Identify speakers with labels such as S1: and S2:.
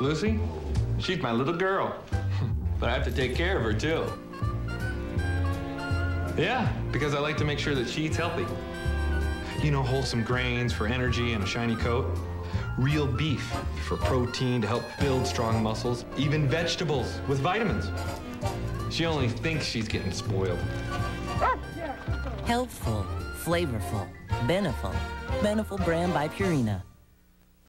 S1: Lucy, she's my little girl. but I have to take care of her, too. Yeah, because I like to make sure that she eats healthy. You know, wholesome grains for energy and a shiny coat. Real beef for protein to help build strong muscles. Even vegetables with vitamins. She only thinks she's getting spoiled.
S2: Healthful, flavorful, Beneful. Beneful brand by Purina.